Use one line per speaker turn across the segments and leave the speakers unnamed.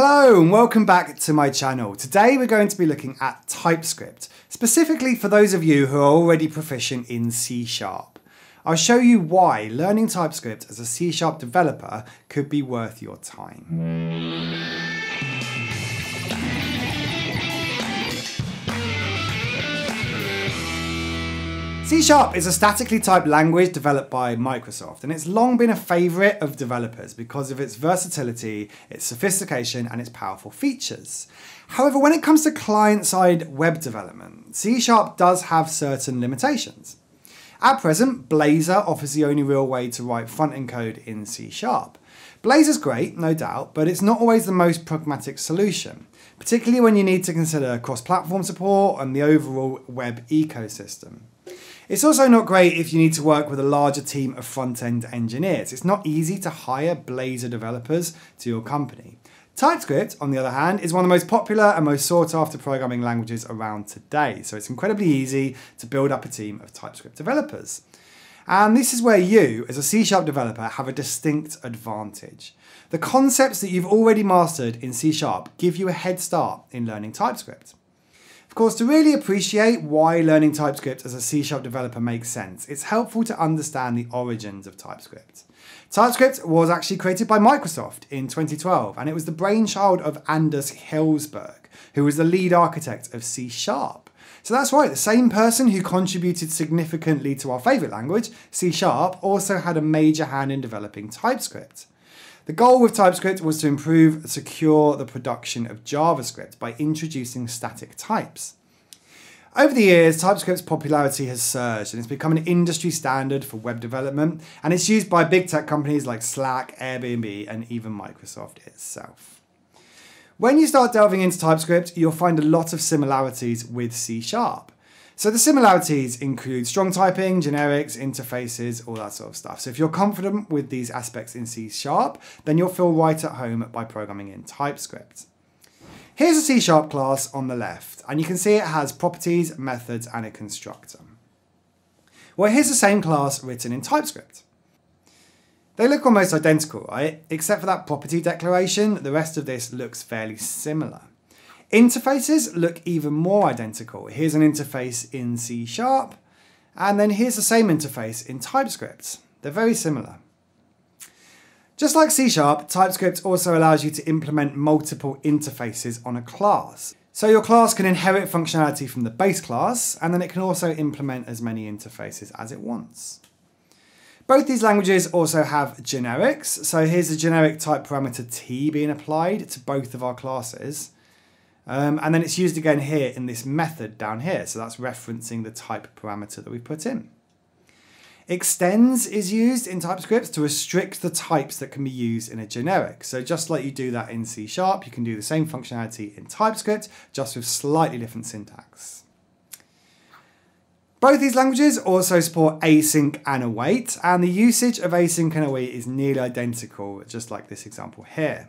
Hello and welcome back to my channel. Today we're going to be looking at TypeScript, specifically for those of you who are already proficient in C Sharp. I'll show you why learning TypeScript as a C Sharp developer could be worth your time. C Sharp is a statically typed language developed by Microsoft, and it's long been a favourite of developers because of its versatility, its sophistication, and its powerful features. However, when it comes to client side web development, C Sharp does have certain limitations. At present, Blazor offers the only real way to write front end code in C Sharp. Blazor's great, no doubt, but it's not always the most pragmatic solution, particularly when you need to consider cross platform support and the overall web ecosystem. It's also not great if you need to work with a larger team of front-end engineers. It's not easy to hire Blazor developers to your company. TypeScript, on the other hand, is one of the most popular and most sought after programming languages around today. So it's incredibly easy to build up a team of TypeScript developers. And this is where you, as a C Sharp developer, have a distinct advantage. The concepts that you've already mastered in C Sharp give you a head start in learning TypeScript. Course, to really appreciate why learning TypeScript as a C Sharp developer makes sense, it's helpful to understand the origins of TypeScript. TypeScript was actually created by Microsoft in 2012, and it was the brainchild of Anders Hejlsberg, who was the lead architect of C Sharp. So that's right, the same person who contributed significantly to our favourite language, C Sharp, also had a major hand in developing TypeScript. The goal with TypeScript was to improve and secure the production of JavaScript by introducing static types. Over the years, TypeScript's popularity has surged and it's become an industry standard for web development, and it's used by big tech companies like Slack, Airbnb, and even Microsoft itself. When you start delving into TypeScript, you'll find a lot of similarities with C Sharp. So the similarities include strong typing, generics, interfaces, all that sort of stuff. So if you're confident with these aspects in C Sharp, then you'll feel right at home by programming in TypeScript. Here's a C Sharp class on the left, and you can see it has properties, methods, and a constructor. Well, here's the same class written in TypeScript. They look almost identical, right? Except for that property declaration, the rest of this looks fairly similar. Interfaces look even more identical. Here's an interface in C Sharp, and then here's the same interface in TypeScript. They're very similar. Just like C Sharp, TypeScript also allows you to implement multiple interfaces on a class. So your class can inherit functionality from the base class, and then it can also implement as many interfaces as it wants. Both these languages also have generics. So here's a generic type parameter t being applied to both of our classes. Um, and then it's used again here in this method down here. So that's referencing the type parameter that we put in. Extends is used in TypeScript to restrict the types that can be used in a generic. So just like you do that in C Sharp, you can do the same functionality in TypeScript, just with slightly different syntax. Both these languages also support async and await, and the usage of async and await is nearly identical, just like this example here.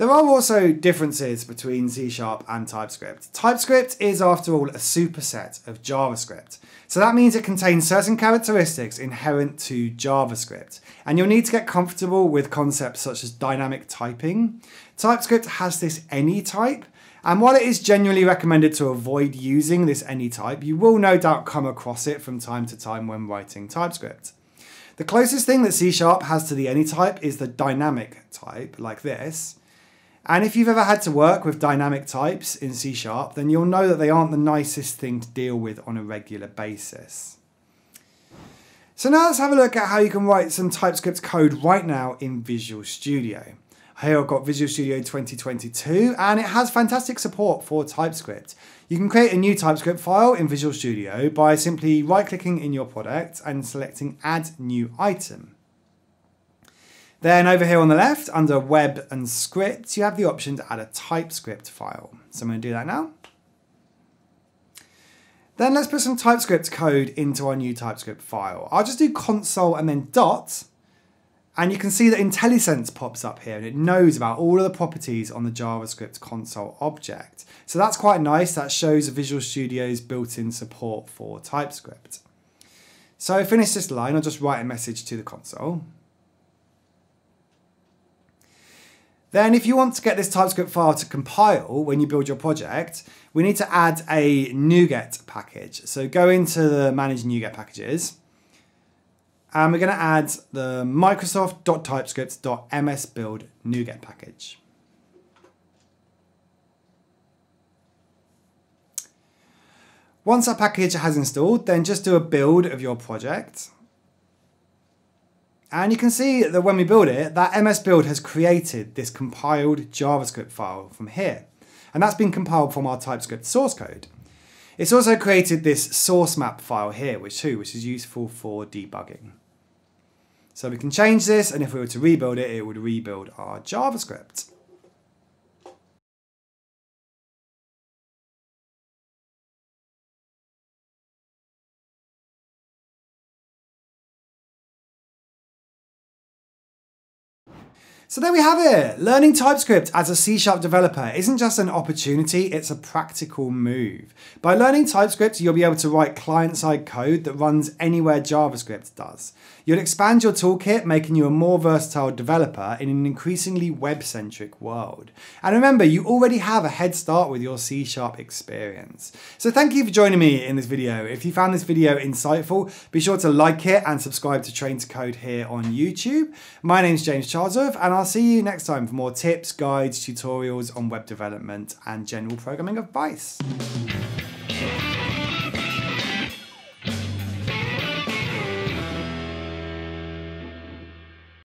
There are also differences between C Sharp and TypeScript. TypeScript is, after all, a superset of JavaScript. So that means it contains certain characteristics inherent to JavaScript. And you'll need to get comfortable with concepts such as dynamic typing. TypeScript has this any type, and while it is generally recommended to avoid using this any type, you will no doubt come across it from time to time when writing TypeScript. The closest thing that C Sharp has to the any type is the dynamic type, like this. And if you've ever had to work with dynamic types in C Sharp, then you'll know that they aren't the nicest thing to deal with on a regular basis. So now let's have a look at how you can write some TypeScript code right now in Visual Studio. Here I've got Visual Studio 2022 and it has fantastic support for TypeScript. You can create a new TypeScript file in Visual Studio by simply right clicking in your product and selecting add new item. Then over here on the left, under Web and Scripts, you have the option to add a TypeScript file. So I'm going to do that now. Then let's put some TypeScript code into our new TypeScript file. I'll just do console and then dot, and you can see that IntelliSense pops up here and it knows about all of the properties on the JavaScript console object. So that's quite nice. That shows Visual Studio's built-in support for TypeScript. So I finish this line, I'll just write a message to the console. Then if you want to get this TypeScript file to compile when you build your project, we need to add a NuGet package. So go into the manage NuGet packages and we're going to add the microsoft.typescript.msbuild NuGet package. Once that package has installed, then just do a build of your project. And you can see that when we build it, that MS Build has created this compiled JavaScript file from here. And that's been compiled from our TypeScript source code. It's also created this source map file here, which too, which is useful for debugging. So we can change this, and if we were to rebuild it, it would rebuild our JavaScript. So there we have it. Learning TypeScript as a C-sharp developer isn't just an opportunity, it's a practical move. By learning TypeScript, you'll be able to write client-side code that runs anywhere JavaScript does. You'll expand your toolkit, making you a more versatile developer in an increasingly web-centric world. And remember, you already have a head start with your C-sharp experience. So thank you for joining me in this video. If you found this video insightful, be sure to like it and subscribe to Train to Code here on YouTube. My name's James Charlesworth, and I'll see you next time for more tips, guides, tutorials on web development and general programming advice.